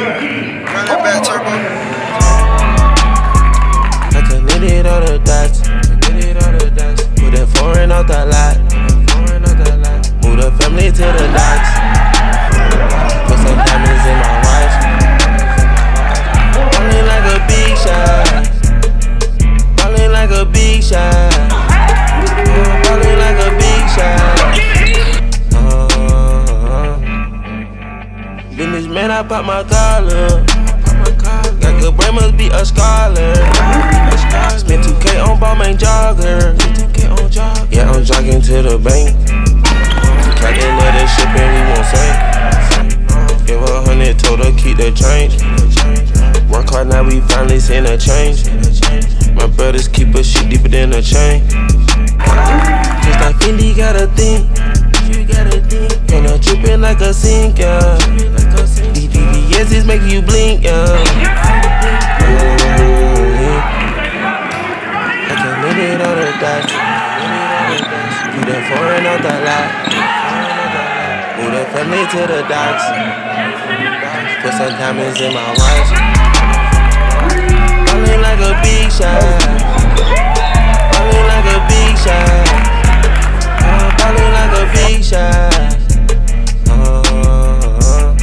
Run that back, Turbo. Businessman, I pop my collar. Got good brain, must be a scholar. Spent 2K on Balmain jogger. Yeah, I'm jogging to the bank. Calculated and we won't sink. Give her a hundred, told her keep the change. Work hard, now we finally seen a change. My brothers keep a shit deeper than a chain. Just like Fendi got a thing. And I'm dripping like a sink, yeah. Foreign out the lot. Move the family to the docks. Put some diamonds in my watch. Ballin' like a big shot. Ballin' like a big shot. Uh, Ballin' like a big shot. Uh-huh.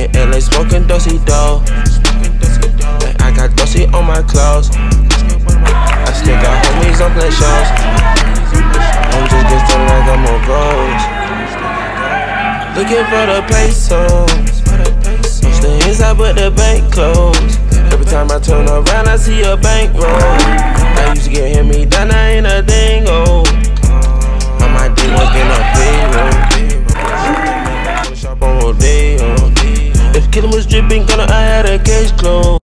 In LA smoking dosey dough. I got dosey on my clothes. I still got homies on play shows. Looking for the pesos. Stay inside but the bank closed. Every time I turn around, I see a bank roll. I used to get hit me down, I ain't a dingo. I might be working a payroll. Shop on Rodeo. If Killer was dripping, gonna I had a case closed.